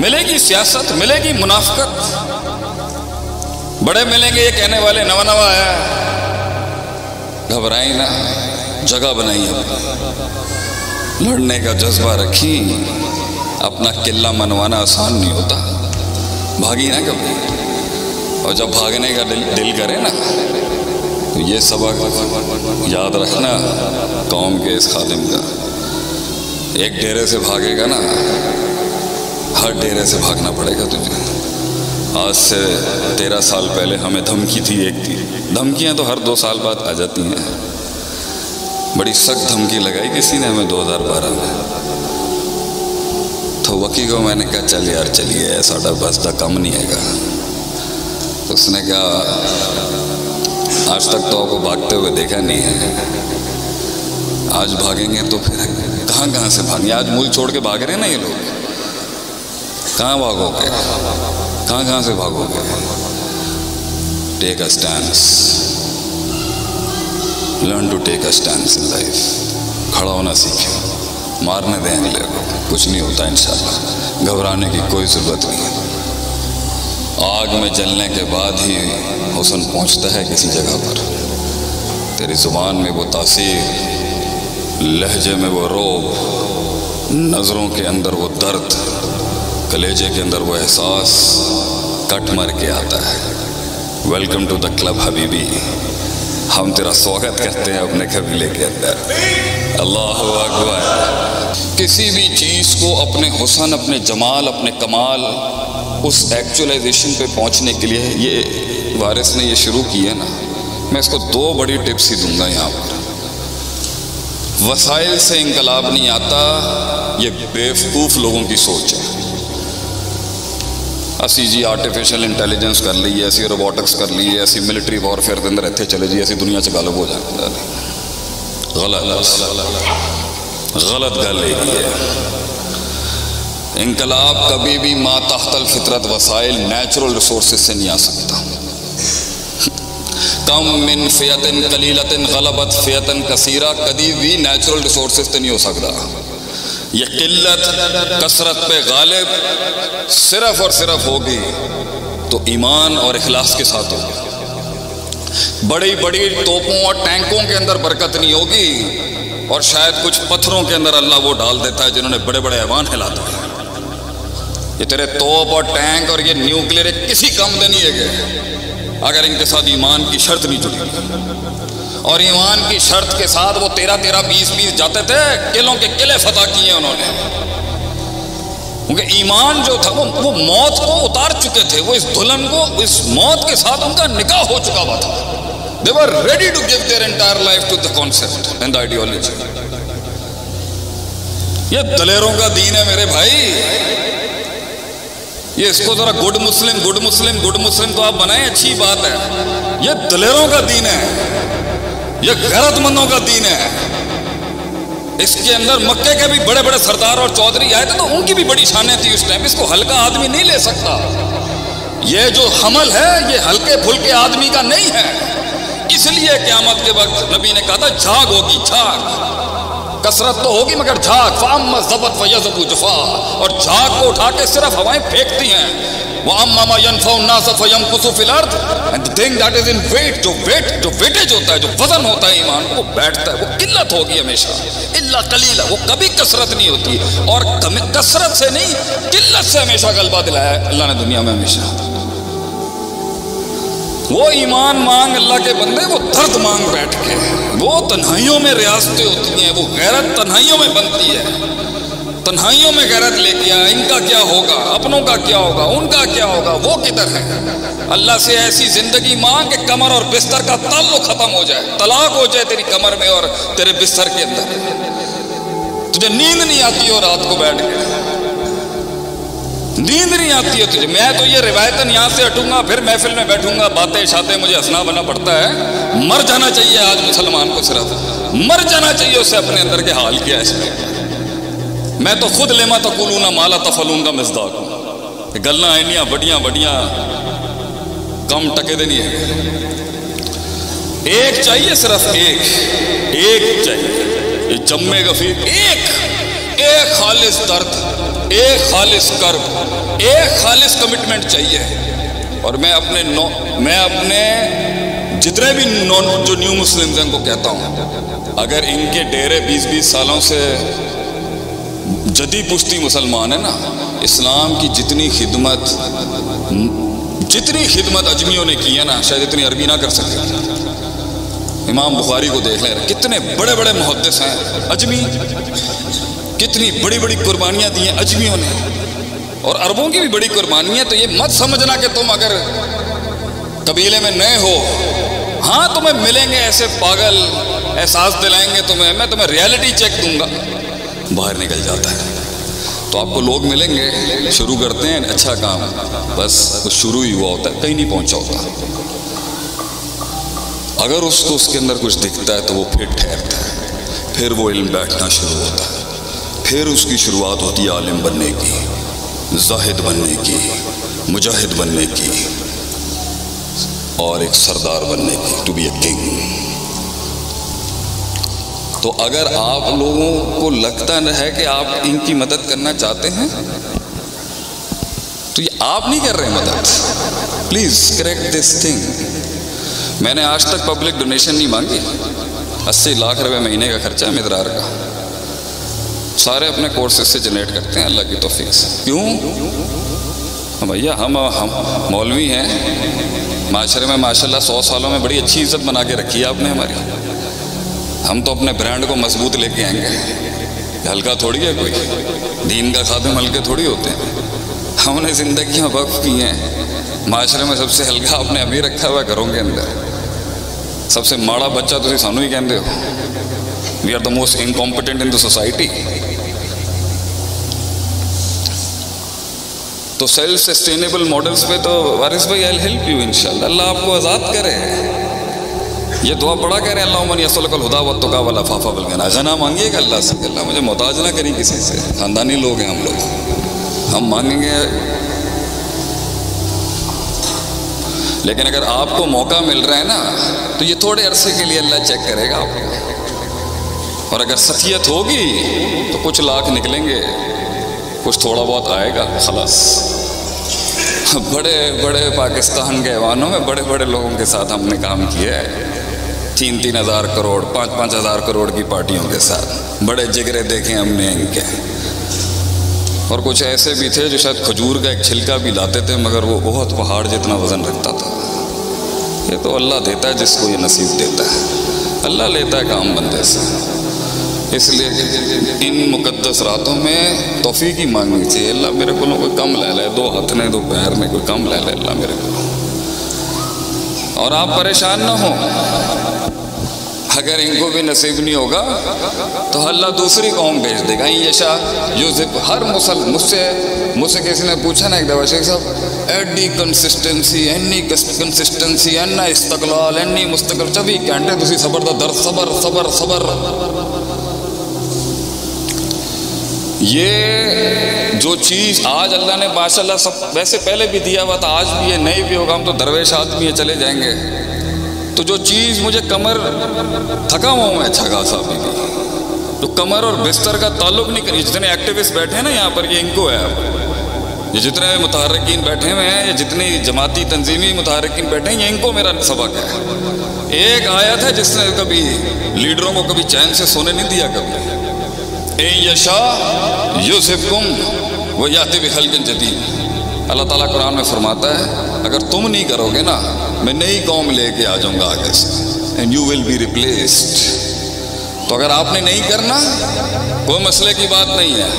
मिलेगी सियासत मिलेगी मुनाफकत। बड़े मिलेंगे ये कहने वाले नवा नवा आया घबराई ना जगह बनाई लड़ने का जज्बा रखी अपना किला मनवाना आसान नहीं होता। भागी ना कभी। और जब भागने का दिल, दिल करे ना तो ये सबक याद रखना कौम के इस खादिम का। एक डेरे से भागेगा ना हर डेरे से भागना पड़ेगा तुझे। आज से तेरह साल पहले हमें धमकी थी एक थी धमकियाँ तो हर दो साल बाद आ जाती हैं। बड़ी सख्त धमकी लगाई किसी ने हमें 2012 में। तो वकी को मैंने कहा, चल यार, चलिए साडा बस का कम नहीं हैगा। उसने कहा, आज तक तो आपको भागते हुए देखा नहीं है। आज भागेंगे तो फिर कहाँ कहाँ से भागेंगे? आज मूल छोड़ के भाग रहे हैं ना ये लोग? कहाँ भागोगे? कहाँ कहाँ से भागोगे? Take a stand learn to take a stand in life खड़ा होना सीखे मारने दें अगले को। कुछ नहीं होता इन घबराने की कोई ज़रूरत नहीं है। आग में जलने के बाद ही हुसन पहुँचता है किसी जगह पर। तेरी ज़ुबान में वो तासीर, लहजे में वो रोब नज़रों के अंदर वो दर्द। कलेजे के अंदर वो एहसास कट मर के आता है। वेलकम टू द क्लब हबीबी हम तेरा स्वागत करते हैं अपने कबीले के अंदर। अल्लाह अकबर। किसी भी चीज़ को अपने हुसन, अपने जमाल, अपने कमाल, उस एक्चुअलाइजेशन पे पहुँचने के लिए ये वारिस ने ये शुरू की है ना। मैं इसको दो बड़ी टिप्स ही दूँगा यहाँ पर। वसाइल से इनकलाब नहीं आता, ये बेवकूफ़ लोगों की सोच है। ਅਸੀਂ ਜੀ ਆਰਟੀਫੀਸ਼ੀਅਲ ਇੰਟੈਲੀਜੈਂਸ ਕਰ ਲਈ ਹੈ ਅਸੀਂ ਰੋਬੋਟਿਕਸ ਕਰ ਲਈ ਹੈ ਅਸੀਂ ਮਿਲਟਰੀ ਵਾਰਫੇਅਰ ਦੇ ਅੰਦਰ ਇੱਥੇ ਚਲੇ ਜੀ ਅਸੀਂ ਦੁਨੀਆ 'ਚ ਗਾਲਬ ਹੋ ਜਾਣਾ गलत गलत गल है इनकलाब कभी भी मातहतल फितरत वसाइल नेचुरल रिसोर्सेज से नहीं आ सकता कम मिन फ़ियतन कलीलतन गलबत फ़ियतन कसीरा कभी भी नेचुरल रिसोर्सेज से नहीं हो सकता ये किल्लत, कसरत पे गालिब सिर्फ़ और सिर्फ़ होगी तो ईमान और इखलास के साथ होगी। बड़ी बड़ी तोपों और टैंकों के अंदर बरकत नहीं होगी और शायद कुछ पत्थरों के अंदर अल्लाह वो डाल देता है जिन्होंने बड़े बड़े ऐवान हिला दिए। ये तेरे तोप और टैंक और ये न्यूक्लियर किसी काम दे नहीं है। अगर इनके साथ ईमान की शर्त नहीं जुड़ी और ईमान की शर्त के साथ वो तेरह तेरह बीस बीस जाते थे, किलों के किले फतह किए उन्होंने। ईमान जो था, वो वो मौत को उतार चुके थे, वो इस दुल्हन को इस मौत के साथ उनका निकाह हो चुका हुआ था। They were ready to give their entire life to the concept and ideology ये दलेरों का दीन है मेरे भाई। ये इसको जरा good Muslim good Muslim good Muslim तो आप बनाए, अच्छी बात है। ये दलेरों का दीन है। ये गैरतमंदों का दीन है। इसके अंदर मक्के के भी बड़े बड़े सरदार और चौधरी आए थे तो उनकी भी बड़ी शानें थी उस टाइम इसको हल्का आदमी नहीं ले सकता। ये जो हमल है, ये हल्के फुल्के आदमी का नहीं है। इसलिए क्यामत के वक्त नबी ने कहा था, झाग होगी, झाग। कसरत तो होगी, मगर झाग। फाम जबत फयजबू जफा। और झाग को उठा के सिर्फ़ हवाएँ फेंकती हैं। ईमान नहीं होती। और कसरत से नहीं, किल्लत से हमेशा गलबा दिलाया अल्लाह ने दुनिया में हमेशा। वो ईमान मांग अल्लाह के बंदे, वो दर्द मांग बैठ के। वो तन्हाइयों में रियासतें होती हैं, वो गैरत तन्हाइयों में बनती है। तन्हाइयों में गैरत लेके आया इनका क्या होगा? अपनों का क्या होगा? उनका क्या होगा? वो किधर है? अल्लाह से ऐसी ज़िंदगी मांग के कमर और बिस्तर का ताल्लुक खत्म हो जाए, तलाक हो जाए तेरी कमर में और तेरे बिस्तर के अंदर। तुझे नींद नहीं आती हो रात को बैठ के? नींद नहीं आती है तुझे? मैं तो ये रिवायतन यहाँ से हटूँगा, फिर महफिल में बैठूँगा, बातें शातें मुझे हंसना बना पड़ता है। मर जाना चाहिए आज मुसलमान को सिर्फ़। मर जाना चाहिए उसे अपने अंदर के हाल किया इसमें। मैं तो खुद लेमा तकुलूना माला तफलूँगा मिजदाक गल्ला इनिया बड़िया बड़िया कम टके दे नहीं है। एक चाहिए सिर्फ़ एक एक चाहिए। जम्मे गफीर, एक एक खालिश दर्द, एक खालिस कर्ब, एक खालिस कमिटमेंट चाहिए। और मैं अपने नो, मैं अपने जितने भी नॉन जो न्यू मुस्लिम्स हैं उनको कहता हूँ, अगर इनके डेरे 20-20 सालों से जदी पुश्ती मुसलमान है ना, इस्लाम की जितनी खिदमत जितनी खिदमत अजमियों ने की है ना, शायद इतनी अरबी ना कर सके। इमाम बुखारी को देख लें, कितने बड़े बड़े मुहदस हैं, अजमी, कितनी बड़ी बड़ी कुर्बानियाँ दी हैं अजमियों ने। और अरबों की भी बड़ी कुर्बानियाँ तो ये मत समझना कि तुम अगर कबीले में नए हो हाँ तुम्हें मिलेंगे ऐसे पागल एहसास दिलाएँगे तुम्हें, मैं तुम्हें रियलिटी चेक दूँगा। बाहर निकल जाता है। तो आपको लोग मिलेंगे, शुरू करते हैं अच्छा काम। बस वो शुरू ही हुआ होता है, कहीं नहीं पहुँचा होता। अगर उसको उसके अंदर कुछ दिखता है तो वो फिर ठहरता है। फिर वो इल्म बैठना शुरू होता है। फिर उसकी शुरुआत होती है आलिम बनने की, जाहिद बनने की, मुजाहिद बनने की और एक सरदार बनने की टू बी ए किंग तो अगर आप लोगों को लगता है कि आप इनकी मदद करना चाहते हैं तो ये आप नहीं कर रहे मदद। प्लीज़ करेक्ट दिस थिंग मैंने आज तक पब्लिक डोनेशन नहीं मांगी। अस्सी लाख रुपए महीने का खर्चा है मिदरार का। सारे अपने कोर्सेज से जनरेट करते हैं, अल्लाह की तोफीक से। क्यों? भैया, हम हम मौलवी हैं। माशरे में माशाल्लाह सौ सालों में बड़ी अच्छी इज़्ज़त बना के रखी है आपने हमारी। हम तो अपने ब्रांड को मज़बूत लेके आएँगे। हल्का थोड़ी है कोई। दीन का खादम हल्के थोड़ी होते हैं। हमने ज़िंदगी में वक्फ की हैं। माशरे में सबसे हल्का आपने अभी रखा हुआ घरों के अंदर। सबसे माड़ा बच्चा तुम सानू ही कहते हो। We are the most incompetent in the society तो सेल्फ सस्टेनेबल मॉडल्स पे तो वारिस भाई आई हेल्प यू इंशाल्लाह अल्लाह आपको आज़ाद करे। ये दुआ पढ़ा कह रहे हैं अल्लाह मन यसलकल हुदा व तुका वाला फाफा बल गना. मांगिएगा अल्लाह से, अल्लाह मुझे मोहताज ना करी किसी से। ख़ानदानी लोग हैं हम लोग। हम मांगेंगे। लेकिन अगर आपको मौका मिल रहा है ना तो ये थोड़े अरसे के लिए अल्लाह चेक करेगा आपको। और अगर सतियत होगी तो कुछ लाख निकलेंगे। कुछ थोड़ा बहुत आएगा, खलास। बड़े बड़े पाकिस्तान के ऐवानों में बड़े बड़े लोगों के साथ हमने काम किया है। तीन तीन हज़ार करोड़, पाँच पाँच हज़ार करोड़ की पार्टियों के साथ। बड़े जिगरे देखे हमने इनके। और कुछ ऐसे भी थे जो शायद खजूर का एक छिलका भी लाते थे, मगर वो बहुत पहाड़ जितना वज़न रखता था। ये तो अल्लाह देता है जिसको ये नसीब देता है। अल्लाह लेता है काम बंदे से। इसलिए इन मुकद्दस रातों में तोफ़ी की मांगनी चाहिए। अल्लाह मेरे को कोई कम ले ले, दो हाथ ने दो पैर ने कोई कम ले ले अल्लाह मेरे को। और आप परेशान ना हो। अगर इनको भी नसीब नहीं होगा तो अल्लाह दूसरी कौम भेज देगा। यशा यूजिब हर मुसल, मुझसे मुझसे किसी ने पूछा ना एक दफ़ा, शेख साहब, एडी कंसिस्टेंसी एनी कंसिस्टेंसी एना इस्तकलाल, एनी मुस्तकल चौबी घंटे तुम सबर का दर सबर सबर सबर। ये जो चीज़ आज अल्लाह ने, माशाल्लाह सब, वैसे पहले भी दिया हुआ था, आज भी ये नहीं भी होगा, हम तो दरवेश आदमी चले जाएँगे। तो जो चीज़ मुझे कमर, थका हुआ मैं अभी भी। तो कमर और बिस्तर का ताल्लुक नहीं करिए जितने एक्टिविस्ट बैठे हैं ना यहाँ पर, ये इनको है ये जितने मुतहरकिन बैठे हुए हैं, ये जितनी जमाती तंजीमी मुतहरकिन बैठे हैं, ये इनको मेरा सबक है। एक आयत है जिसने कभी लीडरों को कभी चैन से सोने नहीं दिया कभी। ए यशा यूसिफकुम वो याति भी हल्कन जदीद। अल्लाह ताला कुरान में फरमाता है, अगर तुम नहीं करोगे ना, मैं नई कौम लेके आ जाऊँगा आगे से and you will be replaced तो अगर आपने नहीं करना कोई मसले की बात नहीं है।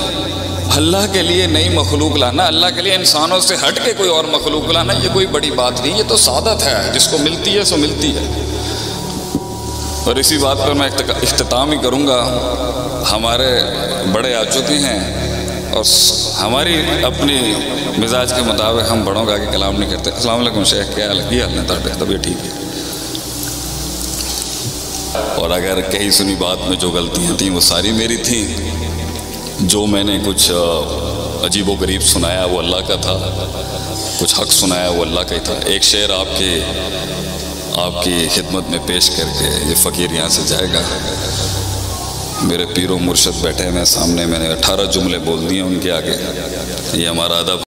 अल्लाह के लिए नई मखलूक लाना, अल्लाह के लिए इंसानों से हट के कोई और मखलूक लाना, ये कोई बड़ी बात नहीं, ये तो सादत है, जिसको मिलती है, सो मिलती है। और इसी बात पर मैं अख्ताम ही करूँगा। हमारे बड़े आ चुके हैं और हमारी अपने मिजाज के मुताबिक हम बड़ों का आगे कलाम नहीं करते। असल शेख, क्या हाल की हाल है? तबीयत ठीक है। और अगर कही सुनी बात में जो गलतियाँ थी, वो सारी मेरी थी। जो मैंने कुछ अजीब व गरीब सुनाया, वो अल्लाह का था। कुछ हक सुनाया, वो अल्लाह का ही था। एक शेर आपके, आपकी खिदमत में पेश करके ये फ़कीर यहाँ से जाएगा। मेरे पीरों मुर्शद बैठे हैं, मैं सामने, मैंने अठारह जुमले बोल दिए उनके आगे। ये हमारा अदब